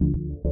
you